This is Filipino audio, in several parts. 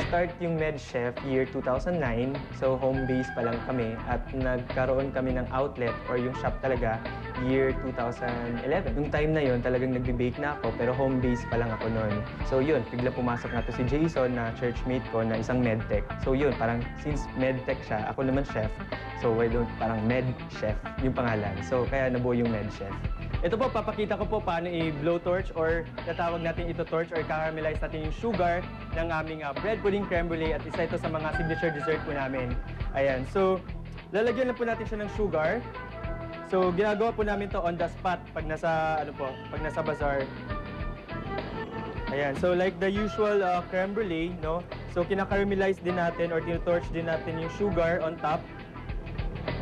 Nag-start yung MedChef year 2009, so home base pa lang kami at nagkaroon kami ng outlet or yung shop talaga year 2011. Yung time na yon talagang nagbe-bake na ako pero home base pa lang ako noon. So yun, bigla pumasok na to si Jason na churchmate ko na isang medtech. So yun, parang since medtech siya, ako naman chef, so why don't parang med chef yung pangalan. So kaya nabuo yung med chef. Ito po, papakita ko po paano i-blow torch or natawag natin ito torch or caramelize natin yung sugar ng aming uh, bread pudding creme brulee at isa ito sa mga signature dessert po namin. Ayan, so lalagyan lang po natin siya ng sugar. So ginagawa po namin to on the spot pag nasa ano po, pag nasa bazaar. Ayan, so like the usual uh, creme brulee, no? So kinakaramelize din natin or tinotorch din natin yung sugar on top.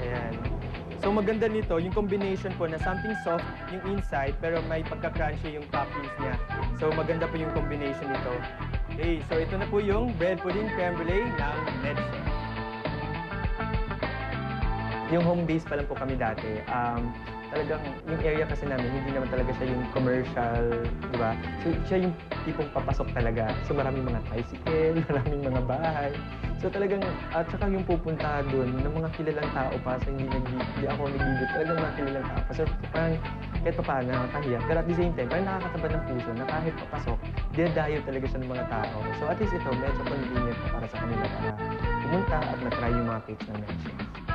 Ayan. So maganda nito, yung combination po na something soft yung inside pero may pagka-crunchy yung toppings niya. So maganda po yung combination nito. Okay, so ito na po yung bread pudding creme brulee ng Medchef. Yung home base pa lang po kami dati, um, talagang yung area kasi namin, hindi naman talaga siya yung commercial, di ba? So, siya yung tipong papasok talaga. So, maraming mga tricycle, maraming mga bahay. So, talagang, at saka yung pupunta doon ng mga kilalang tao pa sa hindi, nag, hindi ako nag talagang mga kilalang tao pa. So, parang kahit pa paano, nakakahiya. Pero at the same time, parang nakakataba ng puso na kahit papasok, dinadayo talaga siya ng mga tao. So, at least ito, medyo convenient para sa kanila para pumunta at matry yung mga cakes ng Medchef.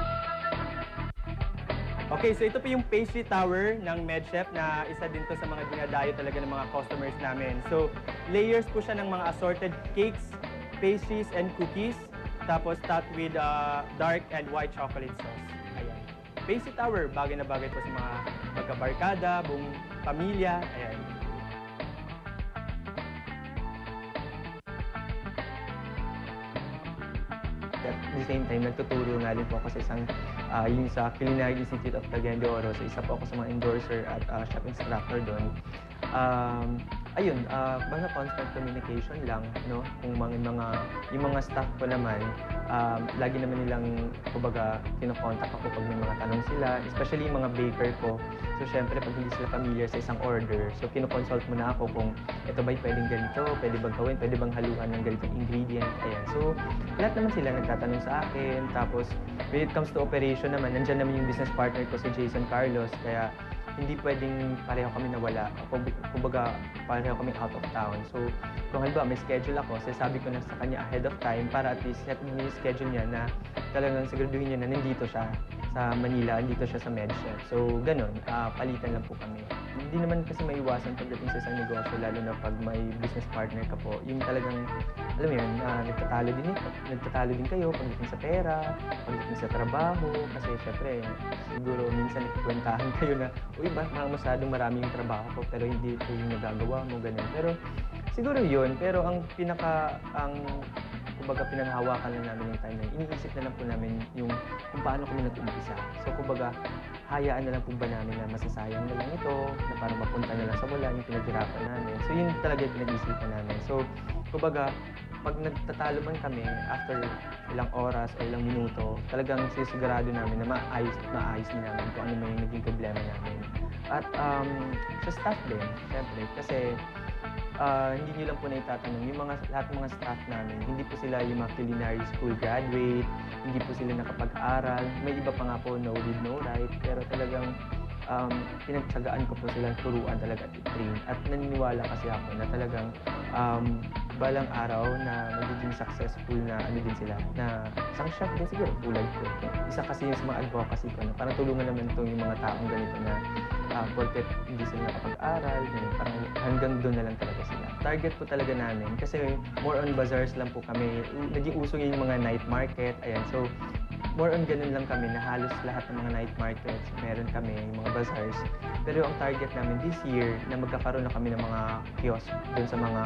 Okay, so ito po yung pastry tower ng MedChef na isa din to sa mga dinadayo talaga ng mga customers namin. So, layers po siya ng mga assorted cakes, pastries, and cookies. Tapos topped with uh, dark and white chocolate sauce. Ayan. Pastry tower, bagay na bagay po sa mga magkabarkada, buong pamilya. Ayan. At the same time, nagtuturo nga din po ako sa isang, ah, yung sa Culinary Institute of Cagayan de Oro. So, isa po ako sa mga endorser at ah, chef instructor doon. Um, ayun, ah, basta constant communication lang, no? Kung mga, mga yung mga staff ko naman, um, lagi naman nilang, kumbaga, kinokontak ako pag may mga tanong sila, especially yung mga baker ko. So, syempre, pag hindi sila familiar sa isang order, so, kinoconsult muna ako kung ito ba'y pwedeng ganito, pwede bang gawin, pwede bang haluan ng ganitong ingredient, ayan. So, lahat naman sila nagtatanong sa akin, tapos, when it comes to operation naman, nandyan naman yung business partner ko si Jason Carlos, kaya hindi pwedeng pareho kami nawala. Kumbaga, pareho kami out of town. So, kung halimbawa may schedule ako, sasabi ko na sa kanya ahead of time para at least set mo yung schedule niya na talagang siguraduhin niya na nandito siya sa Manila, nandito siya sa MedChef. So, ganun, ah, palitan lang po kami. Hindi naman kasi maiwasan pagdating sa isang negosyo, lalo na pag may business partner ka po, yung talagang, alam mo yun, ah, nagtatalo din ito. Nagtatalo din kayo pagdating sa pera, pagdating sa trabaho, kasi syempre, siguro minsan nagkikwentahan kayo na, uy, ba, masyadong maraming trabaho ko, pero hindi ito yung nagagawa mo, ganun. Pero, siguro yun, pero ang pinaka, ang, kumbaga, pinanghawakan lang namin yung time na yun, iniisip na lang po namin yung kung paano kami nag-umpisa. So, kumbaga, hayaan na lang po ba namin na masasayang na lang ito, na parang mapunta na lang sa wala yung pinaghirapan namin. So, yun talaga yung pinag-isipan namin. So, kumbaga, pag nagtatalo man kami after ilang oras o ilang minuto, talagang sisigurado namin na maayos, maayos din namin kung ano man yung naging problema namin. At um, sa staff din, syempre, kasi ah, hindi nyo lang po na itatanong, yung mga, lahat ng mga staff namin, hindi po sila yung mga culinary school graduate, hindi po sila nakapag-aral, may iba pa nga po no read, no write, pero talagang um, pinagtsagaan ko po silang turuan talaga at train. At naniniwala kasi ako na talagang um, balang araw na magiging successful na ano din sila, na chef din siguro tulad ko. Isa kasi yung sa mga advocacy ko na parang tulungan naman itong yung mga taong ganito na uh, porket hindi sila nakapag-aral, yun, parang hanggang doon na lang talaga sila. Target po talaga namin kasi more on bazaars lang po kami. Naging uso yung mga night market, ayan. So, more on ganun lang kami na halos lahat ng mga night markets, meron kami, mga bazaars. Pero ang target namin this year, na magkakaroon na kami ng mga kiosk doon sa mga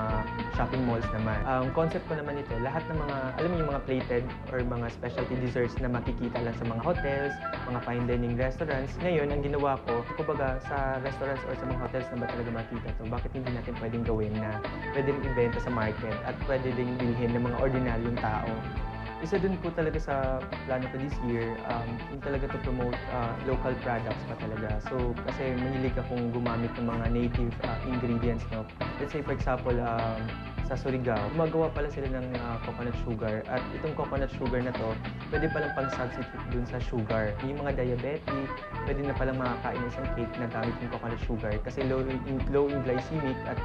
shopping malls naman. Ang concept ko naman ito, lahat ng mga, alam mo yung mga plated or mga specialty desserts na makikita lang sa mga hotels, mga fine dining restaurants. Ngayon, ang ginawa ko, kumbaga sa restaurants or sa mga hotels na ba talaga makita to, bakit hindi natin pwedeng gawin na pwede rin ibenta sa market at pwede rin bilhin ng mga ordinaryong tao isa din po talaga sa plano ko this year, um, yung talaga to promote uh, local products pa talaga. So, kasi mahilig akong gumamit ng mga native uh, ingredients, no? Let's say, for example, um, sa Surigao. Gumagawa pala sila ng ah, coconut sugar at itong coconut sugar na to, pwede palang pang-substitute dun sa sugar. Yung mga diabetic, pwede na palang makakain ng isang cake na gamit yung coconut sugar kasi low in, low in glycemic at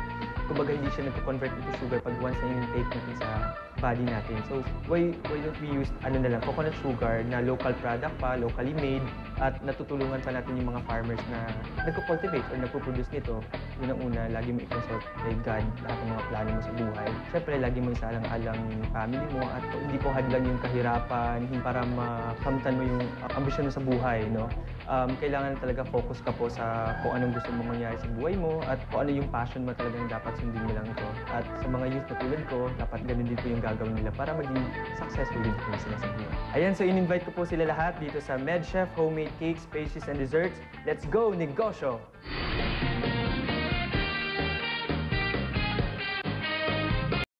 kumbaga hindi siya nagko-convert into sugar pag once na yung take natin sa body natin. So, why why don't we use ano na lang, coconut sugar na local product pa, locally made at natutulungan pa natin yung mga farmers na nagko-cultivate or nagpo-produce nito. Unang-una, lagi mo i-consult kay God lahat ng mga plano mo sa buhay. Siyempre, lagi mo isalang-alang yung family mo at hindi po hadlang yung kahirapan para makamtan mo yung ambisyon mo sa buhay, no? Um, kailangan talaga focus ka po sa kung anong gusto mo mangyari sa buhay mo at kung ano yung passion mo talagang dapat sundin mo lang ito. At sa mga youth na tulad ko, dapat ganun din po yung gagawin nila para maging successful din po sila sa buhay. Ayan, so in-invite ko po sila lahat dito sa MedChef Homemade Cakes, Pastries, and Desserts. Let's go, negosyo!